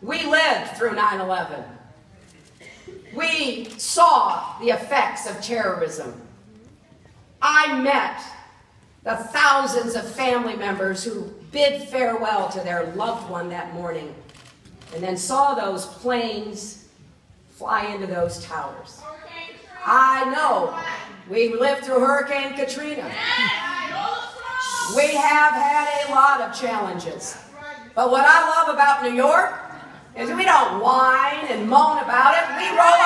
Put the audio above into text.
We lived through 9 11. We saw the effects of terrorism. I met the thousands of family members who bid farewell to their loved one that morning and then saw those planes fly into those towers. I know we lived through Hurricane Katrina. We have had a lot of challenges. But what I love about New York is we don't whine and moan about it. We roll